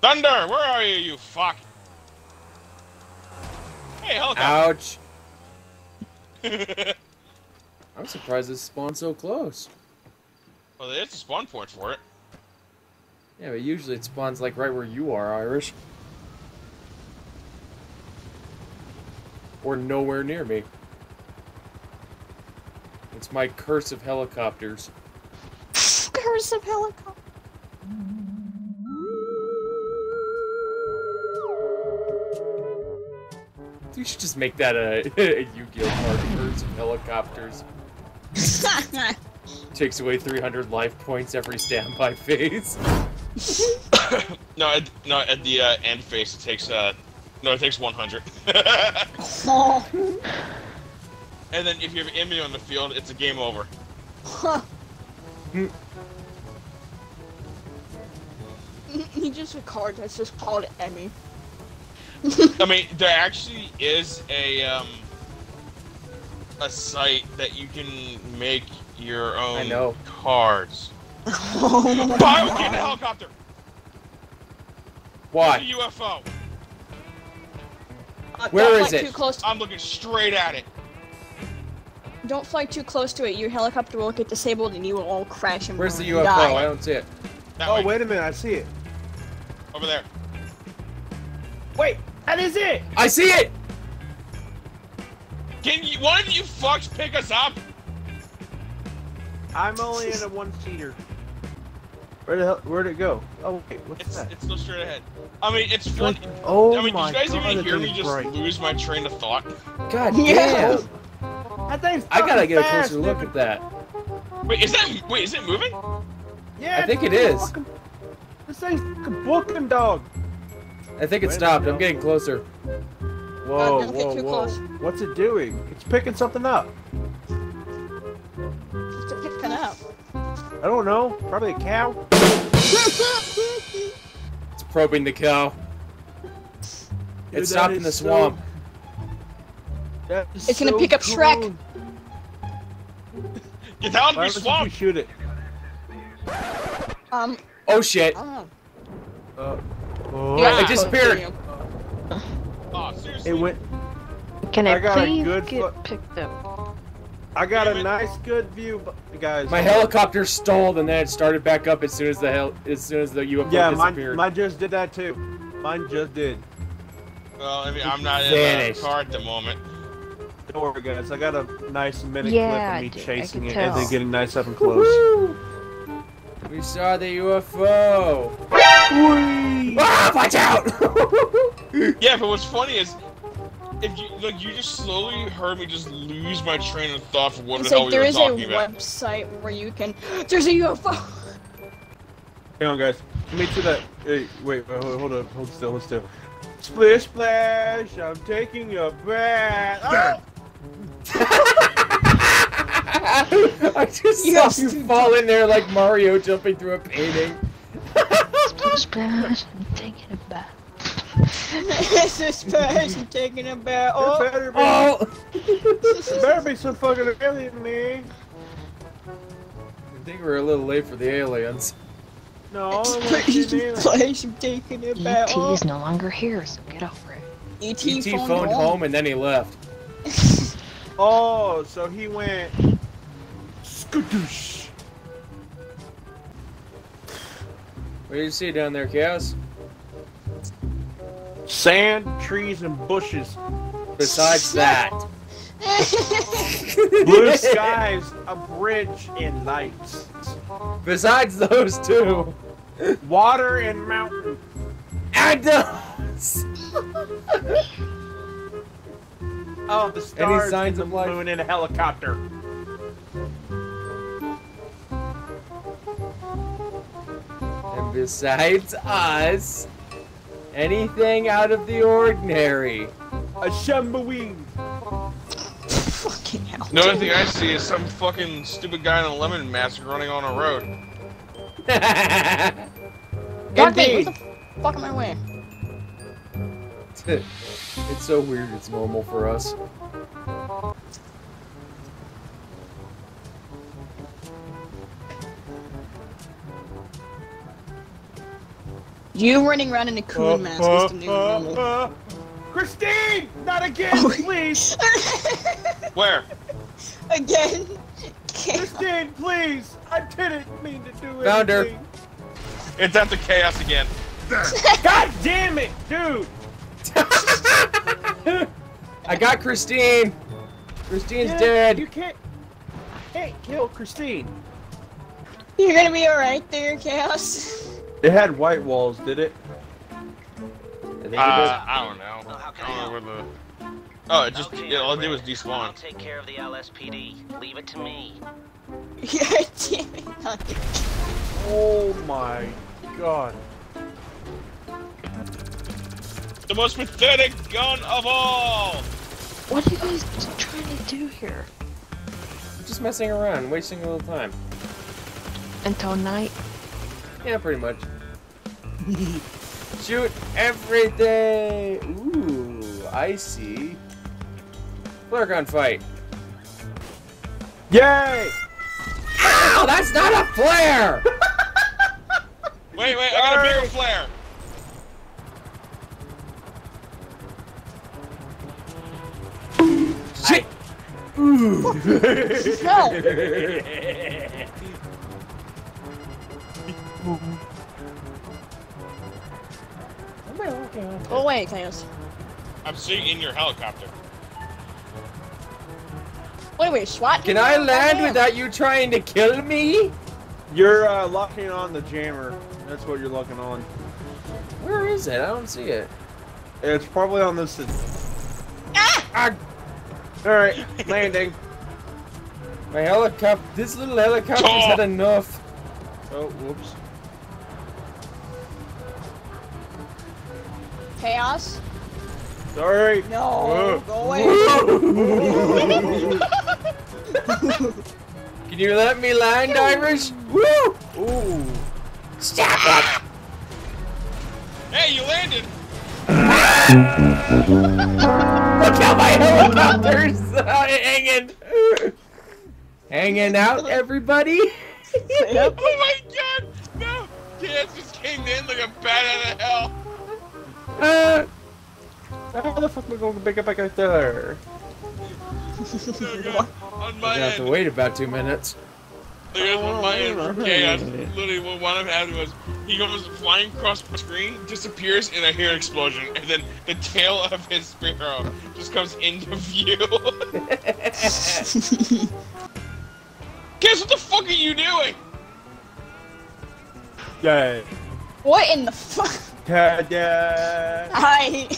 Thunder, where are you, you fuck? Hey, helicopter. Ouch. I'm surprised this spawned so close. well, there's a spawn point for it. Yeah, but usually it spawns like right where you are, Irish. Or nowhere near me. It's my curse of helicopters. Curse of helicopter. Should just make that a, a Yu-Gi-Oh card, curse of helicopters. Takes away 300 life points every standby phase. No, at, no, at the uh, end phase it takes uh, no, it takes 100. oh. and then if you have an enemy on the field, it's a game over. He just a card that's just called Emmy. I mean, there actually is a um, a site that you can make your own I know. cards. oh Bio, get in the helicopter. Why? The UFO. Uh, Where don't is fly it? Too close to, I'm looking straight at it. don't fly too close to it. Your helicopter will get disabled and you will all crash and Where's the UFO? die. I don't see it. That Oh, way. wait a minute, I see it. Over there. Wait, that is it! I see it! Can you, Why one of you fucks pick us up? I'm only in a one-seater. Where the hell, where'd it go? Oh, wait, what's It's that? it's still straight ahead. I mean, it's fun. Oh I mean, my did you guys god, even hear me just bright. lose my train of thought? God Yeah. damn! That thing's I gotta fucking get a fast, closer look dude. at that. Wait, is that wait? Is it moving? Yeah, I think it it's is. fucking- This thing's fucking booking dog. I think it stopped. I'm getting closer. Whoa, don't get whoa, too whoa. close. What's it doing? It's picking something up. Just to pick it up. I don't know. Probably a cow. It's probing the cow. Dude, It stopped in the is so- swamp. That is It's gonna pick up Shrek. Get down Why to be don't you swamped. shoot it? um, Oh shit! I don't know. Uh, You oh, guys it disappeared. Oh, seriously. it went. Can I I, got a please good get picked up? I got a nice, good view, guys. My helicopter stalled and then it started back up as soon as the hell as soon as the UFO Yeah, mine, disappeared. mine just did that too. Mine just did. Well, I mean, I'm not in Vanished. the car at the moment. Don't worry, guys. I got a nice minute Yeah, clip of me chasing could it and then getting nice up and close. We saw the UFO. Whee! Ah, watch out! Yeah, but what's funny is, if you like, you just slowly heard me just lose my train of thought for what It's the hell like we there were is a talking about. website where you can. There's a UFO. Hang on, guys. Let me to that. Hey, wait, wait, hold, hold up, hold still, hold still. Splish splash, I'm taking a bath. Oh! I just Yes. saw you fall in there like Mario jumping through a painting. Splash, splash, I'm taking a bath. it's a splash. I'm taking a bath. There Oh, better be, Oh! better be some fucking alien me. I think we're a little late for the aliens. No, I don't want to splash. see me. Splash. I'm taking a bath. ET Oh, is no longer here, so get over it. ET, ET phoned, phoned home and then he left. Oh, so he went. Skadoosh. What do you see down there, Chaos? Sand, trees, and bushes. Besides that. Blue skies, a bridge, and lights. Besides those two. Water and mountain. And those. Oh, the stars signs and the of life? moon in a helicopter. Besides us, anything out of the ordinary. A shambouine. Fucking hell. The only thing I see is some fucking stupid guy in a lemon mask running on a road. God dang, Indeed. what the fuck am I wearing? it's so weird, it's normal for us. You running around in a coon Uh, mask uh, is the new uh, normal. uh. Christine! Not again, Oh. please! Where? Again. Christine, please! I didn't mean to do it. Found her. anything. It's after chaos again. God damn it, dude! I got Christine. Christine's Yeah, dead. You can't. Can't kill Christine. You're gonna be alright there, Chaos. It had white walls, did it? I think it Uh, I don't know. Well, how I can I don't know where the. Oh, it just Okay, yeah, all it did was I'll despawn. take care of the LSPD. Leave it to me. God damn it. Oh my god. The most pathetic gun of all. What are you guys trying to do here? Just messing around, wasting a little time. Until night? Yeah, pretty much. Shoot everything! Ooh, I see. Flare gun fight. Yay! Ow, that's not a flare! Wait, wait, I got a bigger flare. Shit! No. Go away, Chaos. I'm sitting in your helicopter. Wait, wait, SWAT? Can? I land without you trying to kill me? You're uh, locking on the jammer. That's what you're locking on. Where is it? I don't see it. It's probably on this. Ah, Alright, landing. my helicopter. This little helicopter's Oh. had enough. Oh, whoops. Chaos? Sorry. No, Whoa. go away. Can you let me land, Irish? Woo! Ooh. Stop it! Hey, you landed. Look how my helicopter's uh, hanging. Hanging out, everybody. Yep. Oh my god! No! Chaos just came in like a bat out of hell. Uh, How the fuck am I going to pick up back out there? God. On I have to wait about two minutes. There's on my end from chaos. Literally, what one of happened was he goes flying across the screen, disappears, and I hear an explosion, and then the tail of his sparrow just comes into view. Guess what the fuck are you doing? Yay. what in the fuck? Ta-da! Hi.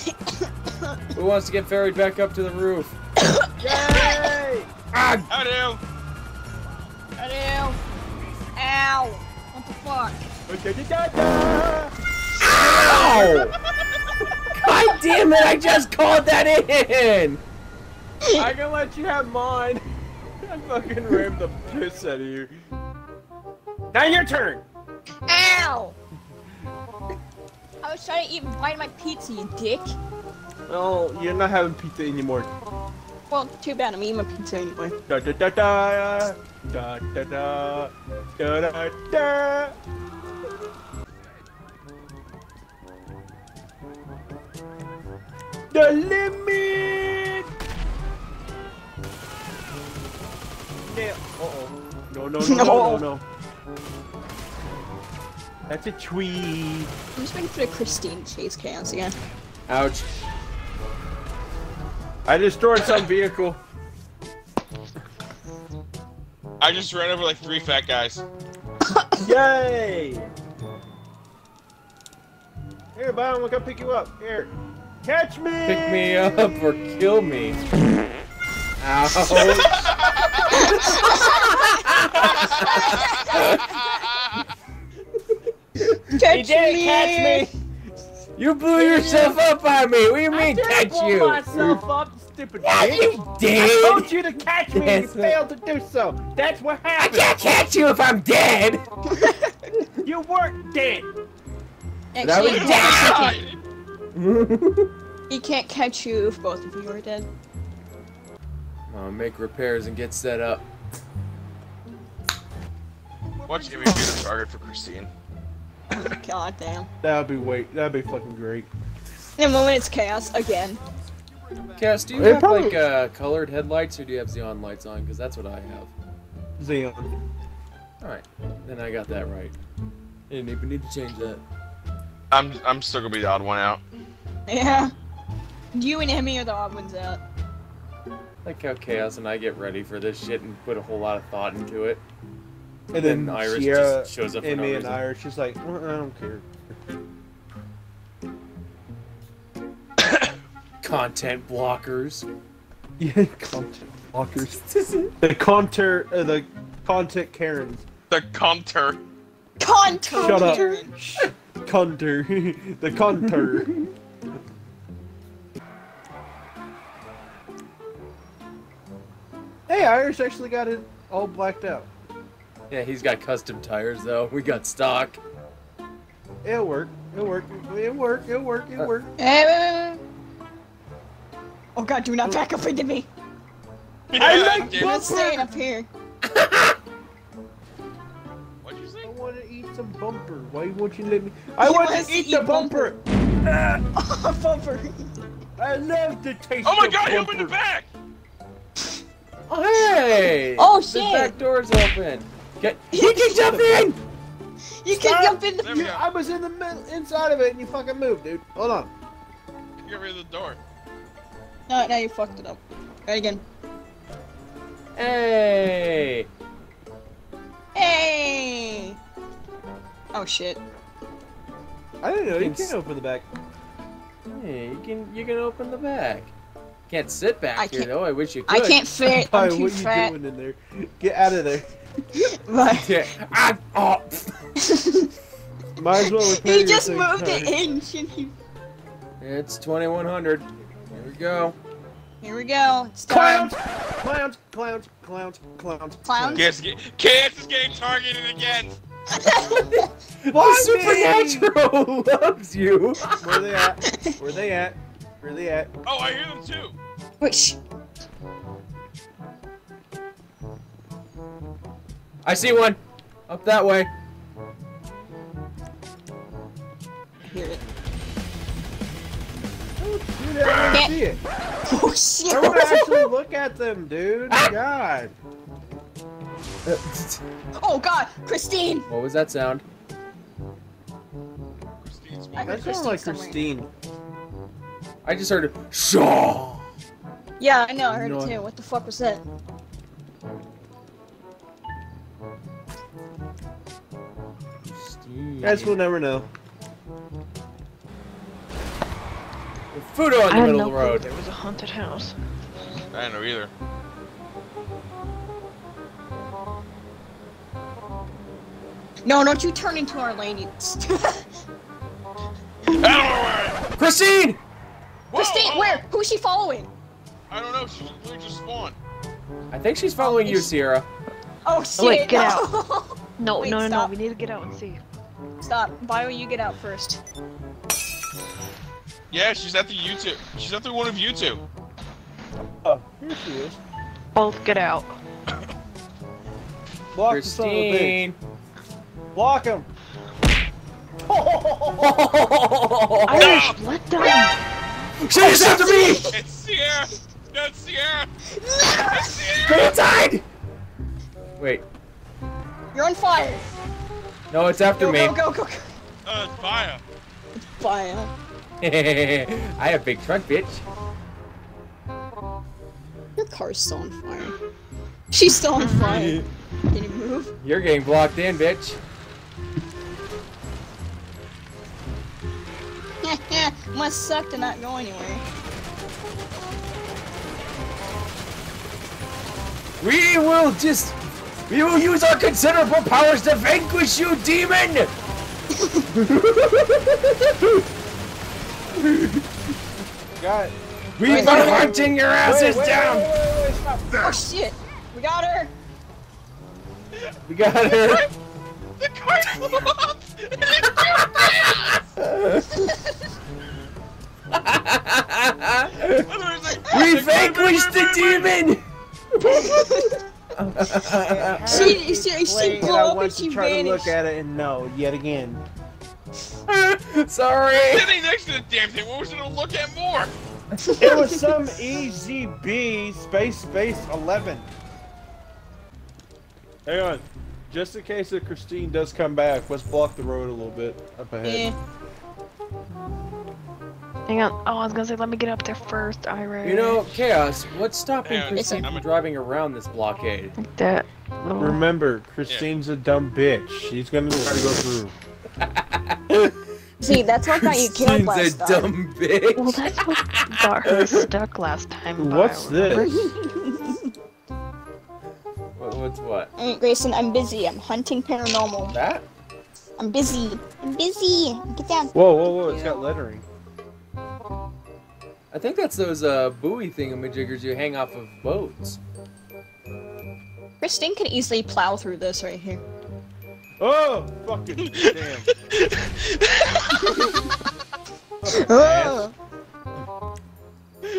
Who wants to get ferried back up to the roof? Yay! Ah! I do. Hello. Ow. What the fuck? Ow! God damn it! I just called that in. I can let you have mine. I fucking rammed the piss out of you. Now your turn. Ow. I was trying to eat bite my pizza, you dick. Oh, you're not having pizza anymore. Well, too bad. I'm eating my pizza anyway. Da da da da da da da da da da. The limit. Yeah. Uh oh. No no no no no no. That's a tweet. I'm just waiting for the Christine chase chaos again. Ouch. I destroyed some vehicle. I just ran over like three fat guys. Yay! Here, Bob, look, I'll pick you up. Here. Catch me! Pick me up or kill me. Ouch. He didn't catch me! You blew yourself up on me. What do you mean, catch pull you? myself up, stupid Yeah, bitch. you I did. told you to catch me and you failed to do so. That's what happened. I can't catch you if I'm dead. You weren't dead. That was Actually, dead. he can't catch you if both of you are dead. I'll make repairs and get set up. Watch Jimmy be the target for Christine. God damn. That'd be wait. That'd be fucking great. In a moment, it's chaos again. Cass, do you It have probably- like uh, colored headlights or do you have xenon lights on? Because that's what I have. Xeon. Alright, then I got that right. Didn't even need to change that. I'm I'm still gonna be the odd one out. Yeah. You and Emmy are the odd ones out. Like how Chaos and I get ready for this shit and put a whole lot of thought into it. And then then Iris Sierra, just shows up for and no me and reason. Iris, she's like, "Uh, I don't care. Content blockers. Yeah, content blockers. the conter, uh, the content Karens. The counter. Contour. Shut up. Shh. Contour. the contour. hey, Iris actually got it all blacked out. Yeah, he's got custom tires though. We got stock. It'll work. It'll work. It'll work. It'll work. It'll work. Uh, hey, wait, wait, wait. Oh god, do not back up into me. I Yeah, like dude. I'm bumper. staying up here. What'd you say? I want to eat some bumper. Why won't you let me? I He want to to eat eat the bumper. Oh, bumper. I love the taste. Oh my of god, he opened the back! Oh, hey! Oh, shit! The shit. back door's open. Get. He can jump in. You can Stop. jump in the. There we You- go. I was in the middle, inside of it, and you fucking moved, dude. Hold on. Get rid of the door. No, now you fucked it up. Try again. Hey! Hey. Oh shit. I didn't know you It's- can't open the back. Hey, you can you can open the back. Can't sit back I here though. I wish you could. I can't fit. Hi, I'm too what you fat. doing in there? Get out of there. But Yeah. Ah, oh. Might as well repair he just moved an inch and he. It's 2100. Here we go. Here we go. It's time. Clowns! Clowns! Clowns! Clowns! Clowns! Clowns? KS, get, KS is getting targeted again! Why the Supernatural loves you. Where they at? Where they at? Where they at? Oh, I hear them too! Wait, I see one. Up that way. I hear it. Dude, I don't see it. Oh shit. I want to actually look at them, dude. Ah! God. Oh god, Christine. What was that sound? I heard That sounds like Christine Christine. I just heard a shaw. Yeah, I know. I heard No, it too. What the fuck was that? Guys we'll never know. Fudo in I the middle no of the road. there was a haunted house. I don't know either. No, don't you turn into our lady. Ow! Christine! Whoa, Christine, oh, where? Who's she following? I don't know, she literally just spawned. I think she's following you, Sierra. Oh shit! wait, get no. No, Wait, no, no, no. We need to get out and see. Stop. Bio, you get out first. Yeah, she's at the YouTube. She's at the one of you two. Oh, here she is. Both get out. Block the son of a bitch. Christine. Block him. Irish, let them. She's after me! It's Sierra! No, it's Sierra! It's Sierra! Go inside! Wait, You're on fire. No, it's after Go, me. go, go, go, go. Oh, it's Maya. Bio. I have big truck, bitch. Your car's still on fire. She's still on fire. Can you move? You're getting blocked in, bitch. Must suck to not go anywhere. We will just. We will use our considerable powers to vanquish you, demon! Got. We've Wait, been wait, wait, hunting your asses wait, down! Wait, wait, wait, stop. Oh shit! We got her! We got her! The car flew off! We the vanquished the demon! She, she, she Wait, blew up and she to try to look at it and no, yet again. Sorry. Sitting next to the damn thing. What was it to look at more? It was some EZB space space 11. Hang on. Just in case if Christine does come back, let's block the road a little bit up ahead. Yeah. Hang on. Oh, I was gonna say, let me get up there first, Ira. You know, Chaos, what's stopping Hang on, Christine I'm from driving around this blockade? Like that little. Remember, Christine's a dumb bitch. She's gonna try to go through. See, that's what got you killed Christine's last a dumb bitch. Well, that's what got her stuck last time. What's remember- this? What- What's what? Alright, Grayson, I'm busy. I'm hunting paranormal. That? I'm busy. I'm busy. Get down. Whoa, whoa, whoa! It's got lettering. I think that's those uh, buoy thingamajiggers you hang off of boats. Christine can easily plow through this right here. Oh, fucking damn! Oh.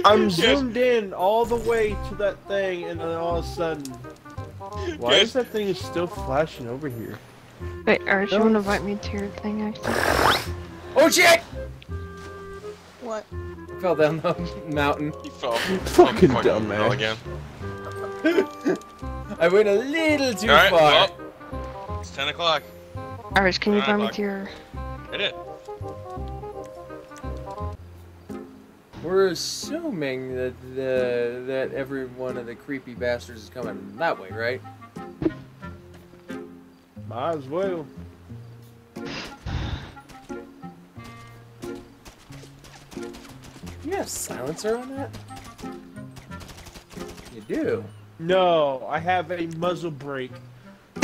I'm Yes. zoomed in all the way to that thing, and then all of a sudden, why Yes. is that thing still flashing over here? Wait, Ira, you wanna invite me to your thing, actually? Oh shit! What? I fell down the mountain. He fell. Fucking Fucking dumbass. again. I went a little too Alright, far. well, it's 10 o'clock. Irish, can you Nine invite me o'clock. to your... I did. We're assuming that the that every one of the creepy bastards is coming that way, right? Might as well. You have silencer on that? You do. No, I have a muzzle brake.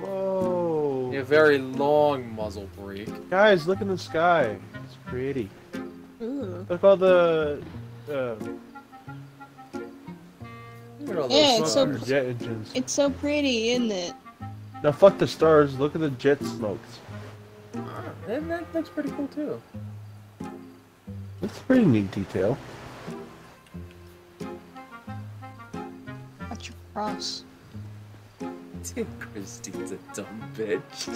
Whoa! A very long muzzle brake. Guys, look in the sky. It's pretty. Ooh. Look all the. Uh, at all those Yeah, it's so- jet engines. It's so pretty, isn't it? Now fuck the stars. Look at the jet smokes. Ah, that, that looks pretty cool too. That's a pretty neat detail. Watch your cross. Christine's a dumb bitch.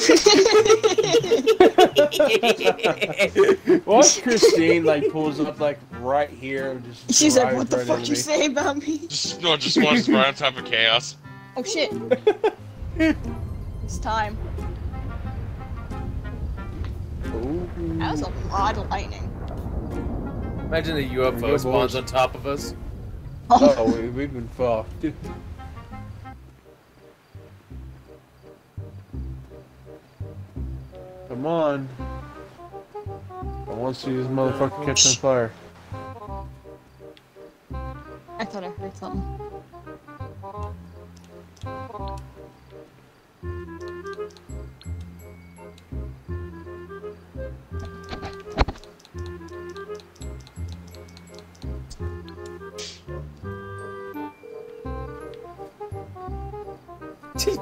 Watch Christine like pulls up like right here and just. She's like, what the right fuck you me." say about me? Just, no, just wants right on top of chaos. Oh shit. it's time. Ooh. That was a lot of lightning. Imagine a Here go, UFO spawns boys. on top of us. Oh. oh, we, we've been fucked. Come on. I want to see this motherfucker catch on fire. I thought I heard something.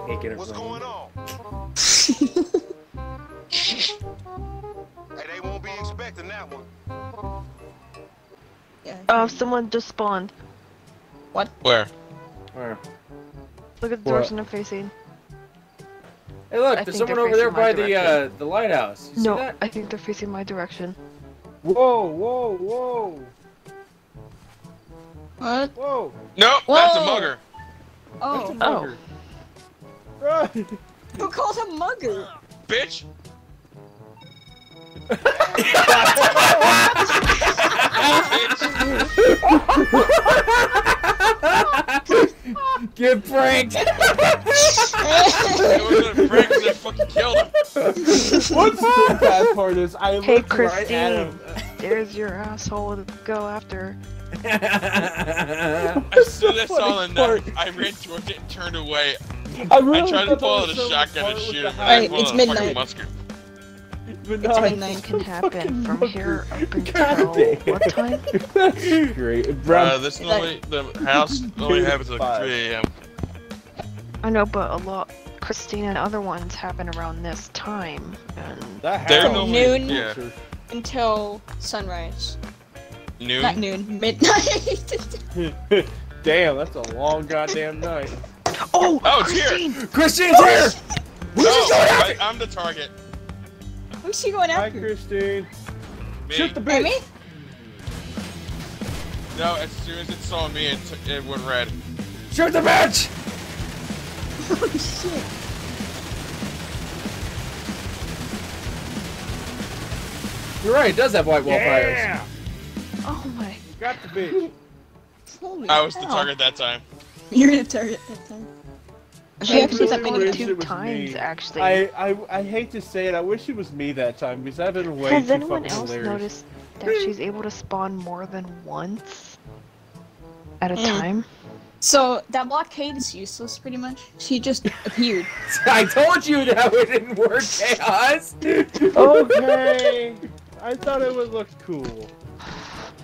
She's making it What's rain. going on? hey, they won't be expecting that one. Yeah. Oh, someone just spawned. What? Where? Where? Look at the What? direction they're facing. Hey, look, I there's someone over there facing my by the uh, the lighthouse. You see No, that? I think they're facing my direction. Whoa, whoa, whoa, What? whoa! Nope, that's a mugger. Oh, Mugger. Run! who called him mugger? Bitch. Get pranked! It was a frick 'cause I fucking killed him. What's the bad part is I Hey, looked right at him. There's your asshole to go after. As soon as I saw the Funny knife, I ran towards it and turned away. I, really I tried to pull out a was shotgun part and shoot the him, high- and I Alright, it's out midnight. musket. But It's no, midnight. Can happen from here up God until damn. what time? That's great. Uh, Brown, this only the house only happens at Five. 3 a.m. I know, but a lot. Christina and other ones happen around this time, and that They're normally noon. yeah Until sunrise. noon. Not noon, midnight. Damn, that's a long goddamn night. Oh, Oh, it's here. Christine! Christine's here! Oh. No, oh, I, I'm the target. Who's she going after? Hi, after? Christine. Me. Shoot the bitch. Amy? No, as soon as it saw me, it, t- it went red. Shoot the bitch! Oh shit. You're right, it does have white wall fires. Yeah. Oh my. Got the bitch. Holy I was the target that time. You're the target that time. She I actually really spun wish two it times, me. actually. I, I I hate to say it. I wish it was me that time because I've been way Has too anyone else hilarious. noticed that she's able to spawn more than once at a Mm. time? So that blockade is useless, pretty much. She just appeared. I told you that it didn't work, Chaos! okay. I thought it would look cool.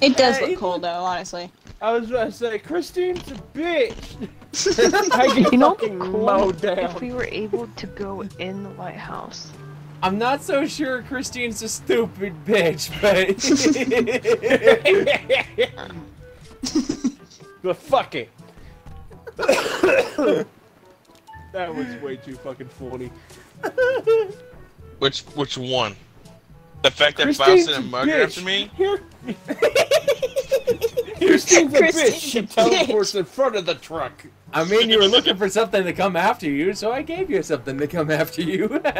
It does Hey, look cool, though, honestly. I was gonna say Christine's a bitch. I get You know, it'd fucking cool mowed if we were able to go in the lighthouse. I'm not so sure Christine's a stupid bitch, but. but fuck it. that was way too fucking funny. Which which one? The fact that Christine's Faust and a a mug after me? Here. Christine's a bitch. Christine's She a teleports in front of the truck. I mean, you were looking for something to come after you, so I gave you something to come after you.